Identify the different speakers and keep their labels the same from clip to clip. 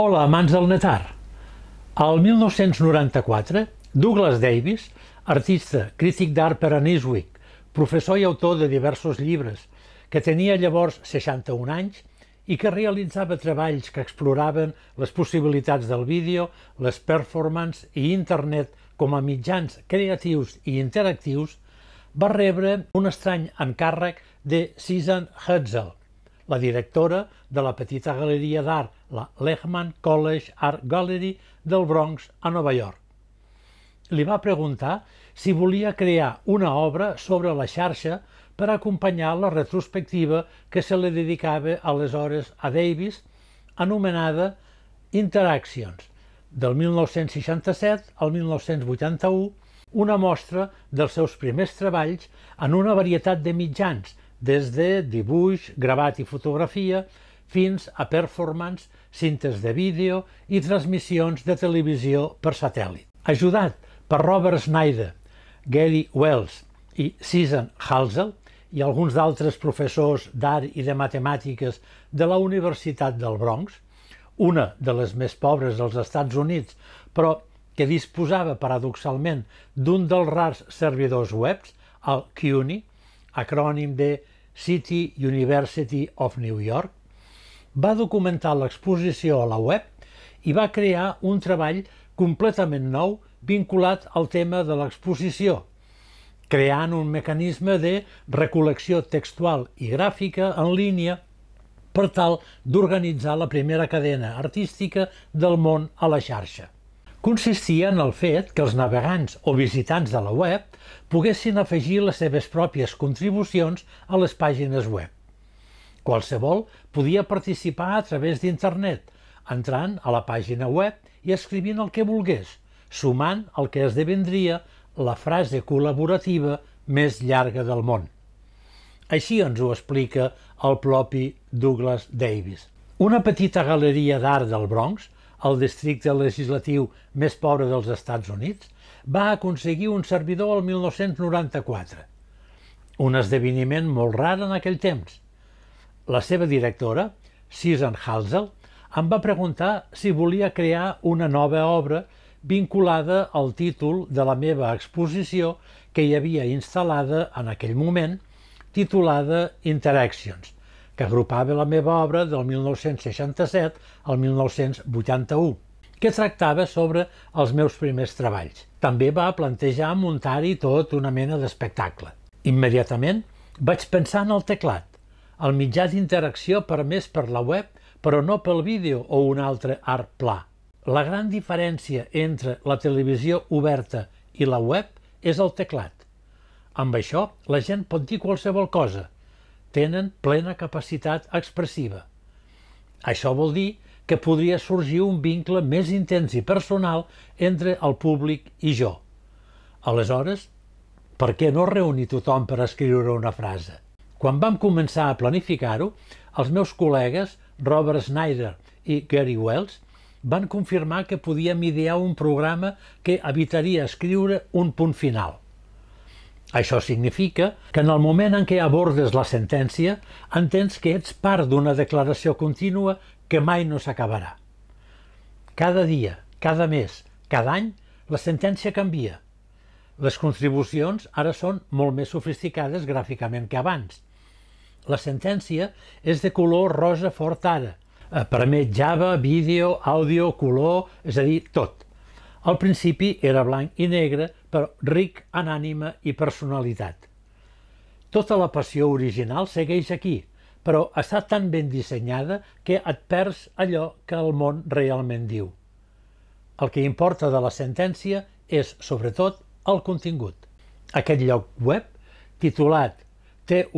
Speaker 1: Hola, amants del netar! Al 1994, Douglas Davis, artista, crític d'art per a Newsweek, professor i autor de diversos llibres, que tenia llavors 61 anys i que realitzava treballs que exploraven les possibilitats del vídeo, les performance i internet com a mitjans creatius i interactius, va rebre un estrany encàrrec de Susan Hetzel, la directora de la petita galeria d'art, la Lehman College Art Gallery del Bronx, a Nova York. Li va preguntar si volia crear una obra sobre la xarxa per acompanyar la retrospectiva que se li dedicava aleshores a Davis, anomenada Interactions, del 1967 al 1981, una mostra dels seus primers treballs en una varietat de mitjans, des de dibuix, gravat i fotografia, fins a performance, cintes de vídeo i transmissions de televisió per satèl·lit. Ajudat per Robert Snyder, Gary Wells i Susan Halsell, i alguns d'altres professors d'art i de matemàtiques de la Universitat del Bronx, una de les més pobres dels Estats Units, però que disposava paradoxalment d'un dels rars servidors webs, el CUNY, acrònim de City University of New York, va documentar l'exposició a la web i va crear un treball completament nou vinculat al tema de l'exposició, creant un mecanisme de recol·lecció textual i gràfica en línia per tal d'organitzar la primera cadena artística del món a la xarxa. Consistia en el fet que els navegants o visitants de la web poguessin afegir les seves pròpies contribucions a les pàgines web. Qualsevol podia participar a través d'internet, entrant a la pàgina web i escrivint el que volgués, sumant el que esdevindria la frase col·laborativa més llarga del món. Així ens ho explica el propi Douglas Davis. Una petita galeria d'art del Bronx, el districte legislatiu més pobre dels Estats Units, va aconseguir un servidor el 1994. Un esdeveniment molt rar en aquell temps. La seva directora, Susan Halsell, em va preguntar si volia crear una nova obra vinculada al títol de la meva exposició que hi havia instal·lada en aquell moment, titulada Interactions, que agrupava la meva obra del 1967 al 1981, que tractava sobre els meus primers treballs. També va plantejar muntar-hi tot una mena d'espectacle. Immediatament vaig pensar en el teclat, el mitjà d'interacció permès per la web, però no pel vídeo o un altre art pla. La gran diferència entre la televisió oberta i la web és el teclat. Amb això, la gent pot dir qualsevol cosa. Tenen plena capacitat expressiva. Això vol dir que podria sorgir un vincle més intens i personal entre el públic i jo. Aleshores, per què no reunir tothom per escriure una frase? Quan vam començar a planificar-ho, els meus col·legues, Robert Snyder i Gary Wells, van confirmar que podíem idear un programa que evitaria escriure un punt final. Això significa que en el moment en què abordes la sentència entens que ets part d'una declaració contínua que mai no s'acabarà. Cada dia, cada mes, cada any, la sentència canvia. Les contribucions ara són molt més sofisticades gràficament que abans. La sentència és de color rosa fort ara, eh, permet Java, vídeo, àudio, color, és a dir, tot. Al principi era blanc i negre, però ric en ànima i personalitat. Tota la passió original segueix aquí, però està tan ben dissenyada que et perds allò que el món realment diu. El que importa de la sentència és, sobretot, el contingut. Aquest lloc web, titulat The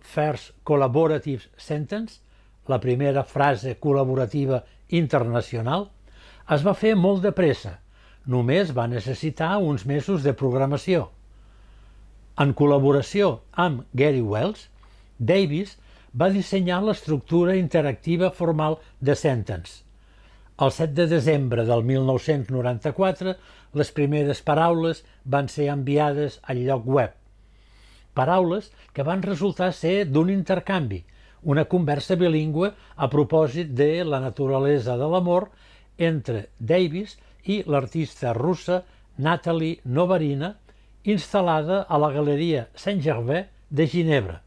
Speaker 1: First Collaborative Sentence, la primera frase col·laborativa internacional, es va fer molt de pressa. Només va necessitar uns mesos de programació. En col·laboració amb Gary Wells, Davis va dissenyar l'estructura interactiva formal de Sentence. El 7 de desembre del 1994, les primeres paraules van ser enviades al lloc web. Paraules que van resultar ser d'un intercanvi, una conversa bilingüe a propòsit de la naturalesa de l'amor entre Davis i l'artista russa Natalie Novarina, instal·lada a la Galeria Saint-Gervais de Ginebra,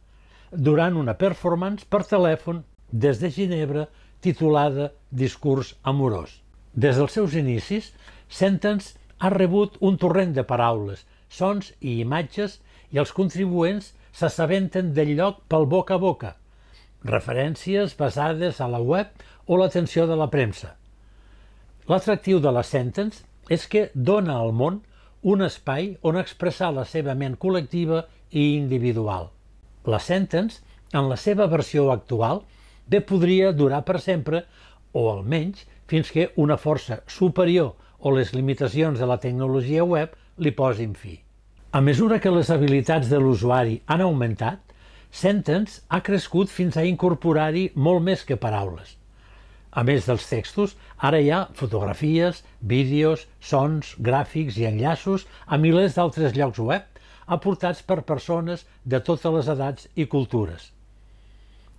Speaker 1: durant una performance per telèfon des de Ginebra titulada Discurs amorós. Des dels seus inicis, Sentence ha rebut un torrent de paraules, sons i imatges i els contribuents s'assabenten del lloc pel boca a boca, referències basades a la web o l'atenció de la premsa. L'atractiu de la Sentence és que dona al món un espai on expressar la seva ment col·lectiva i individual. La Sentence, en la seva versió actual, bé podria durar per sempre o almenys fins que una força superior o les limitacions de la tecnologia web li posin fi. A mesura que les habilitats de l'usuari han augmentat, Sentence ha crescut fins a incorporar-hi molt més que paraules. A més dels textos, ara hi ha fotografies, vídeos, sons, gràfics i enllaços a milers d'altres llocs web aportats per persones de totes les edats i cultures.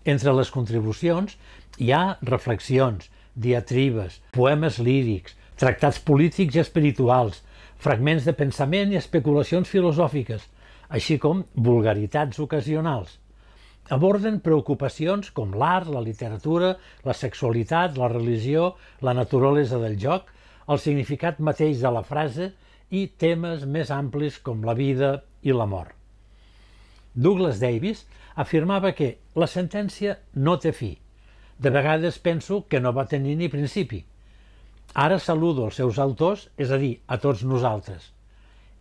Speaker 1: Entre les contribucions hi ha reflexions, diatribes, poemes lírics, tractats polítics i espirituals, fragments de pensament i especulacions filosòfiques, així com vulgaritats ocasionals aborden preocupacions com l'art, la literatura, la sexualitat, la religió, la naturalesa del joc, el significat mateix de la frase i temes més amplis com la vida i la mort. Douglas Davis afirmava que la sentència no té fi. De vegades penso que no va tenir ni principi. Ara saludo els seus autors, és a dir, a tots nosaltres.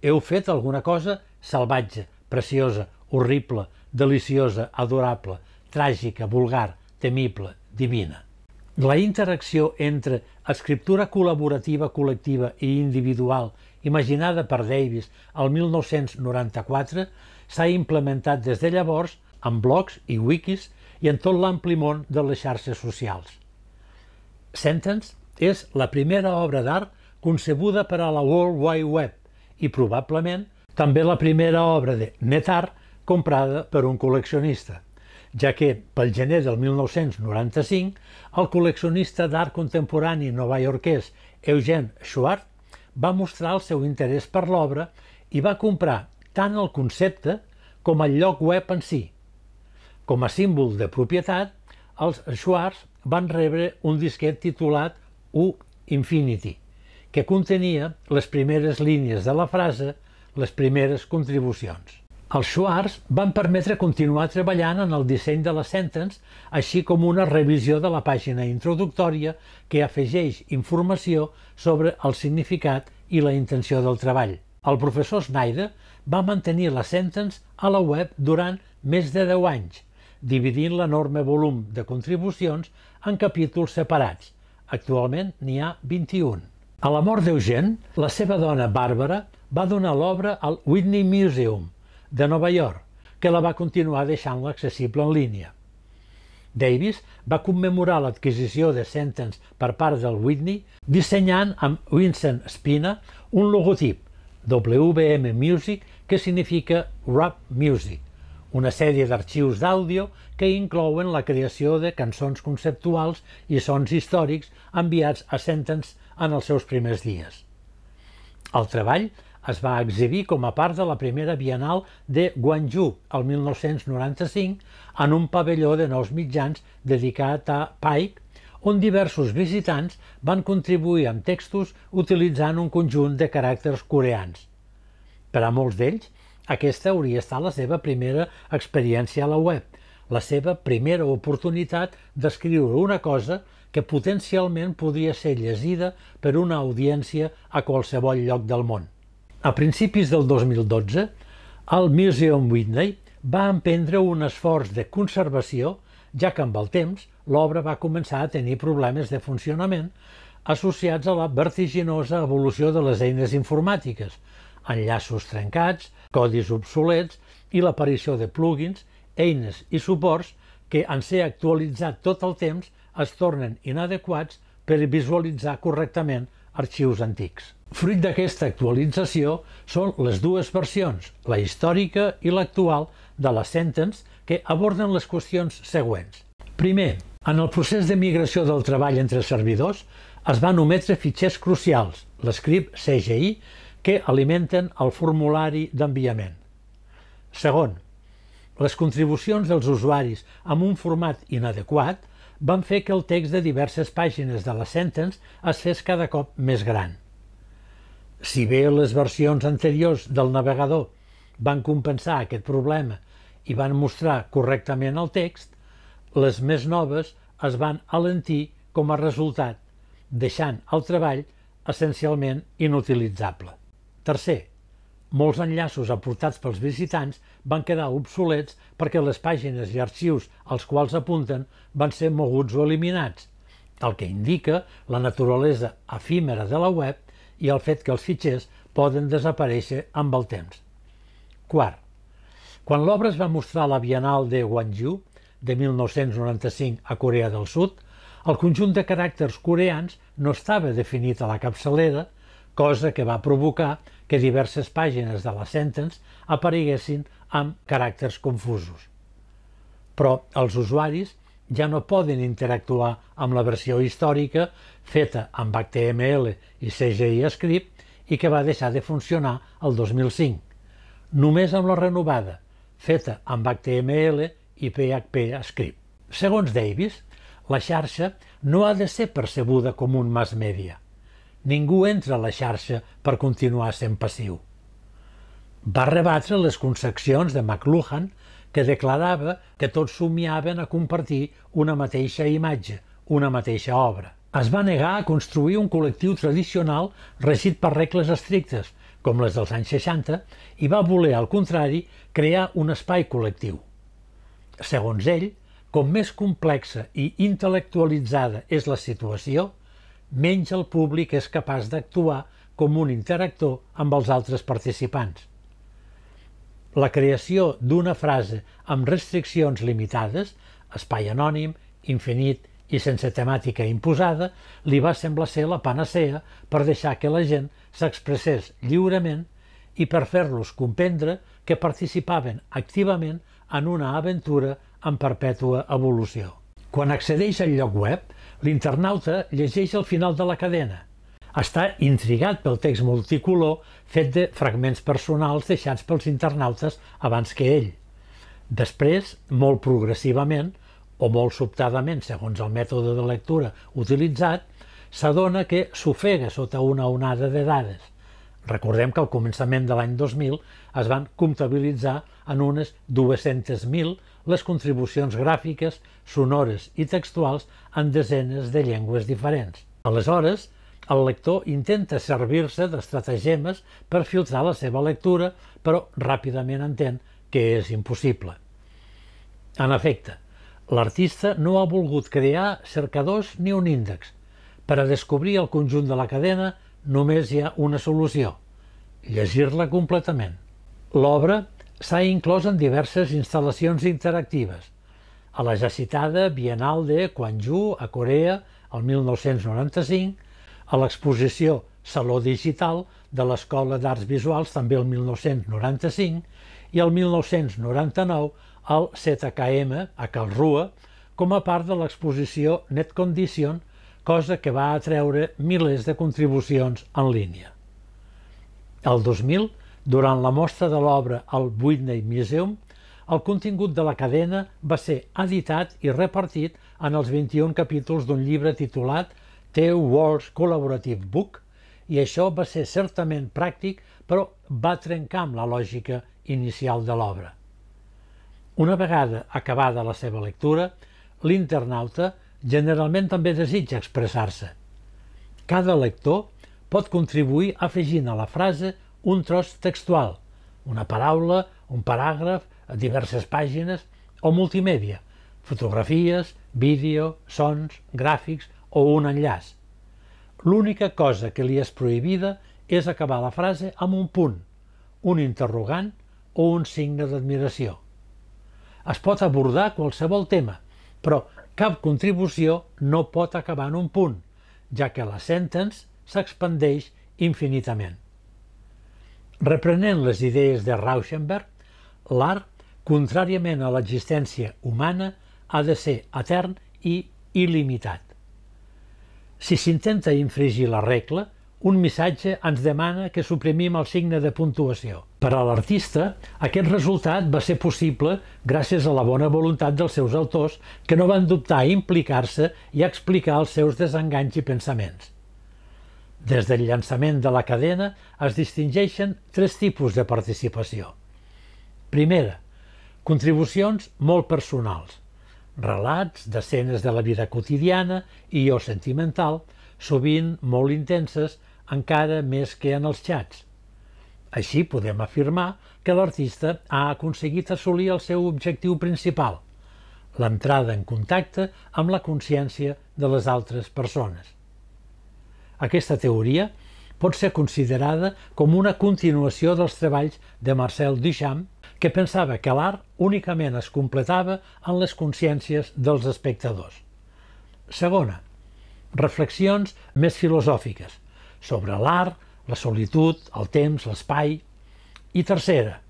Speaker 1: Heu fet alguna cosa salvatge, preciosa, horrible, deliciosa, adorable, tràgica, vulgar, temible, divina. La interacció entre escriptura col·laborativa col·lectiva i individual imaginada per Davis el 1994 s'ha implementat des de llavors en blogs i wikis i en tot l'ampli món de les xarxes socials. Sentence és la primera obra d'art concebuda per a la World Wide Web i probablement també la primera obra de NetArt comprada per un col·leccionista, ja que pel gener del 1995 el col·leccionista d'art contemporani novaiorquès Eugene Schwartz va mostrar el seu interès per l'obra i va comprar tant el concepte com el lloc web en si. Com a símbol de propietat, els Schwartz van rebre un disquet titulat U Infinity, que contenia les primeres línies de la frase, les primeres contribucions. Els Schwartz van permetre continuar treballant en el disseny de la sentence, així com una revisió de la pàgina introductòria que afegeix informació sobre el significat i la intenció del treball. El professor Snyder va mantenir la sentence a la web durant més de 10 anys, dividint l'enorme volum de contribucions en capítols separats. Actualment n'hi ha 21. A la mort d'Eugene, la seva dona Bàrbara va donar l'obra al Whitney Museum, de Nova York, que la va continuar deixant-la accessible en línia. Davis va commemorar l'adquisició de Sentence per part del Whitney dissenyant amb Vincent Spina un logotip WM Music que significa Rap Music, una sèrie d'arxius d'àudio que inclouen la creació de cançons conceptuals i sons històrics enviats a Sentence en els seus primers dies. El treball es va exhibir com a part de la primera Bienal de Guangzhou el 1995 en un pavelló de nous mitjans dedicat a Pike, on diversos visitants van contribuir amb textos utilitzant un conjunt de caràcters coreans. Per a molts d'ells, aquesta hauria estat la seva primera experiència a la web, la seva primera oportunitat d'escriure una cosa que potencialment podria ser llegida per una audiència a qualsevol lloc del món. A principis del 2012, el Museum Whitney va emprendre un esforç de conservació, ja que amb el temps l'obra va començar a tenir problemes de funcionament associats a la vertiginosa evolució de les eines informàtiques, enllaços trencats, codis obsolets i l'aparició de plugins, eines i suports que, en ser actualitzat tot el temps, es tornen inadequats per visualitzar correctament arxius antics. Fruit d'aquesta actualització són les dues versions, la històrica i l'actual, de la Sentence, que aborden les qüestions següents. Primer, en el procés de migració del treball entre servidors, es van ometre fitxers crucials, l'escript CGI, que alimenten el formulari d'enviament. Segon, les contribucions dels usuaris amb un format inadequat van fer que el text de diverses pàgines de la sentence es fes cada cop més gran. Si bé les versions anteriors del navegador van compensar aquest problema i van mostrar correctament el text, les més noves es van alentir com a resultat, deixant el treball essencialment inutilitzable. Tercer, molts enllaços aportats pels visitants van quedar obsolets perquè les pàgines i arxius als quals apunten van ser moguts o eliminats, el que indica la naturalesa efímera de la web i el fet que els fitxers poden desaparèixer amb el temps. Quart, quan l'obra es va mostrar a la Bienal de Gwangju, de 1995 a Corea del Sud, el conjunt de caràcters coreans no estava definit a la capçalera, cosa que va provocar que diverses pàgines de la sentence apareguessin amb caràcters confusos. Però els usuaris ja no poden interactuar amb la versió històrica feta amb HTML i CGI Script i que va deixar de funcionar el 2005. Només amb la renovada, feta amb HTML i PHP Script. Segons Davis, la xarxa no ha de ser percebuda com un mass media. Ningú entra a la xarxa per continuar sent passiu. Va rebatre les concepcions de McLuhan que declarava que tots somiaven a compartir una mateixa imatge, una mateixa obra. Es va negar a construir un col·lectiu tradicional regit per regles estrictes, com les dels anys 60, i va voler, al contrari, crear un espai col·lectiu. Segons ell, com més complexa i intel·lectualitzada és la situació, menys el públic és capaç d'actuar com un interactor amb els altres participants. La creació d'una frase amb restriccions limitades, espai anònim, infinit i sense temàtica imposada, li va semblar ser la panacea per deixar que la gent s'expressés lliurement i per fer-los comprendre que participaven activament en una aventura en perpètua evolució. Quan accedeix al lloc web, l'internauta llegeix el final de la cadena. Està intrigat pel text multicolor fet de fragments personals deixats pels internautes abans que ell. Després, molt progressivament, o molt sobtadament, segons el mètode de lectura utilitzat, s'adona que s'ofega sota una onada de dades. Recordem que al començament de l'any 2000 es van comptabilitzar en unes 200.000 les contribucions gràfiques, sonores i textuals en desenes de llengües diferents. Aleshores, el lector intenta servir-se d'estratagemes per filtrar la seva lectura, però ràpidament entén que és impossible. En efecte, l'artista no ha volgut crear cercadors ni un índex. Per a descobrir el conjunt de la cadena només hi ha una solució, llegir-la completament. L'obra s'ha inclòs en diverses instal·lacions interactives. A la ja citada Bienal de Gwangju, a Corea, el 1995, a l'exposició Saló Digital de l'Escola d'Arts Visuals, també el 1995, i el 1999 al ZKM, a Calrua, com a part de l'exposició Net Condition, cosa que va atreure milers de contribucions en línia. El 2000 durant la mostra de l'obra al Whitney Museum, el contingut de la cadena va ser editat i repartit en els 21 capítols d'un llibre titulat The World's Collaborative Book, i això va ser certament pràctic, però va trencar amb la lògica inicial de l'obra. Una vegada acabada la seva lectura, l'internauta generalment també desitja expressar-se. Cada lector pot contribuir afegint a la frase un tros textual, una paraula, un paràgraf, diverses pàgines o multimèdia, fotografies, vídeo, sons, gràfics o un enllaç. L'única cosa que li és prohibida és acabar la frase amb un punt, un interrogant o un signe d'admiració. Es pot abordar qualsevol tema, però cap contribució no pot acabar en un punt, ja que la sentence s'expandeix infinitament. Reprenent les idees de Rauschenberg, l'art, contràriament a l'existència humana, ha de ser etern i il·limitat. Si s'intenta infringir la regla, un missatge ens demana que suprimim el signe de puntuació. Per a l'artista, aquest resultat va ser possible gràcies a la bona voluntat dels seus autors que no van dubtar a implicar-se i a explicar els seus desenganys i pensaments. Des del llançament de la cadena es distingeixen tres tipus de participació. Primera, contribucions molt personals, relats d'escenes de la vida quotidiana i o sentimental, sovint molt intenses, encara més que en els xats. Així podem afirmar que l'artista ha aconseguit assolir el seu objectiu principal, l'entrada en contacte amb la consciència de les altres persones. Aquesta teoria pot ser considerada com una continuació dels treballs de Marcel Duchamp, que pensava que l'art únicament es completava en les consciències dels espectadors. Segona, reflexions més filosòfiques, sobre l'art, la solitud, el temps, l'espai. I tercera,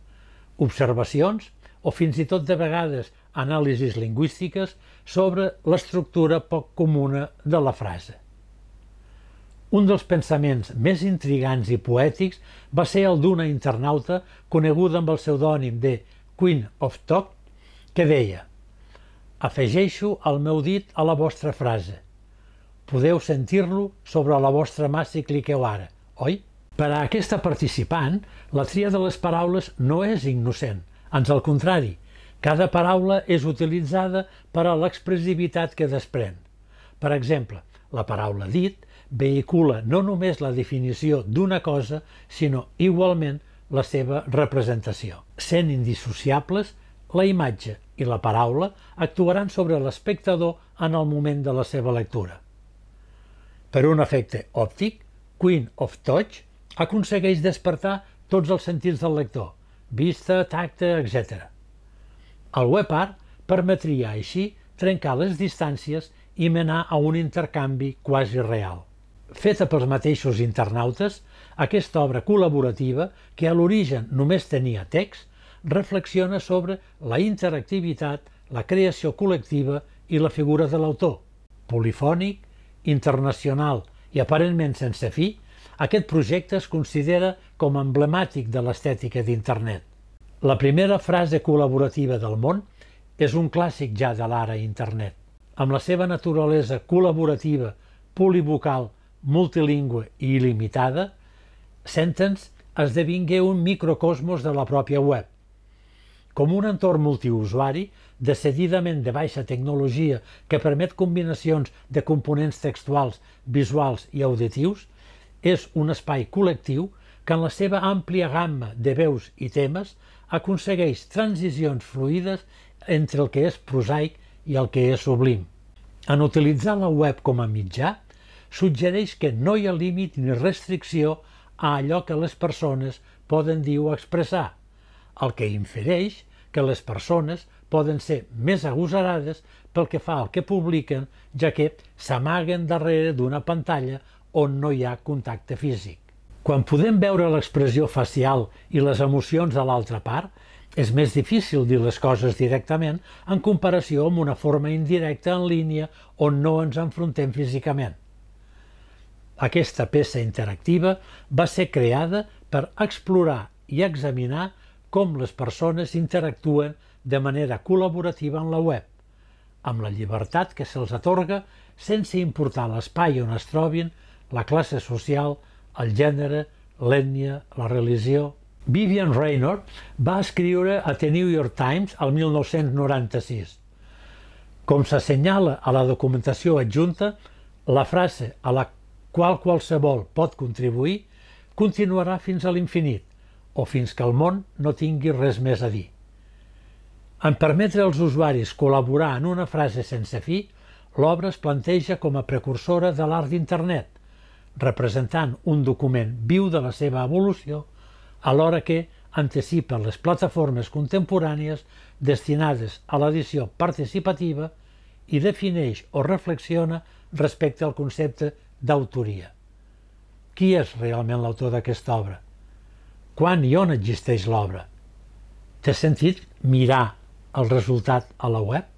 Speaker 1: observacions o fins i tot de vegades anàlisis lingüístiques sobre l'estructura poc comuna de la frase. Un dels pensaments més intrigants i poètics va ser el d'una internauta coneguda amb el pseudònim de Queen of Talk, que deia «Afegeixo el meu dit a la vostra frase – Podeu sentir-lo sobre la vostra mà si cliqueu ara, oi? Per a aquesta participant, la tria de les paraules no és innocent, ans al contrari, cada paraula és utilitzada per a l'expressivitat que desprèn. Per exemple, la paraula dit vehicula no només la definició d'una cosa, sinó igualment la seva representació. Sent indissociables, la imatge i la paraula actuaran sobre l'espectador en el moment de la seva lectura. Per un efecte òptic, Queen of Touch aconsegueix despertar tots els sentits del lector, vista, tacte, etc. El web art permetria així trencar les distàncies i menar a un intercanvi quasi real. Feta pels mateixos internautes, aquesta obra col·laborativa, que a l'origen només tenia text, reflexiona sobre la interactivitat, la creació col·lectiva i la figura de l'autor. Polifònic, internacional i aparentment sense fi, aquest projecte es considera com emblemàtic de l'estètica d'Internet. La primera frase col·laborativa del món és un clàssic ja de l'ara Internet. Amb la seva naturalesa col·laborativa, polivocal, multilingüe i il·limitada, Sentence esdevingué un microcosmos de la pròpia web. Com un entorn multiusuari, decididament de baixa tecnologia que permet combinacions de components textuals, visuals i auditius, és un espai col·lectiu que en la seva àmplia gamma de veus i temes aconsegueix transicions fluides entre el que és prosaic i el que és sublim. En utilitzar la web com a mitjà, suggereix que no hi ha límit ni restricció a allò que les persones poden dir o expressar, el que infereix que les persones poden ser més agosarades pel que fa al que publiquen, ja que s'amaguen darrere d'una pantalla on no hi ha contacte físic. Quan podem veure l'expressió facial i les emocions de l'altra part, és més difícil dir les coses directament en comparació amb una forma indirecta en línia on no ens enfrontem físicament. Aquesta peça interactiva va ser creada per explorar i examinar com les persones interactuen de manera col·laborativa en la web, amb la llibertat que se'ls atorga sense importar l'espai on es trobin, la classe social, el gènere, l'ètnia, la religió. Vivian Raynor va escriure a The New York Times el 1996. Com s'assenyala a la documentació adjunta, la frase a la qual qualsevol pot contribuir continuarà fins a l'infinit, o fins que el món no tingui res més a dir. En permetre als usuaris col·laborar en una frase sense fi, l'obra es planteja com a precursora de l'art d'internet, representant un document viu de la seva evolució, alhora que anticipa les plataformes contemporànies destinades a l'edició participativa i defineix o reflexiona respecte al concepte d'autoria. Qui és realment l'autor d'aquesta obra? quan i on existeix l'obra. Té sentit mirar el resultat a la web?